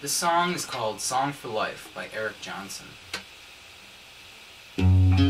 This song is called Song for Life by Eric Johnson. Thank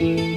you.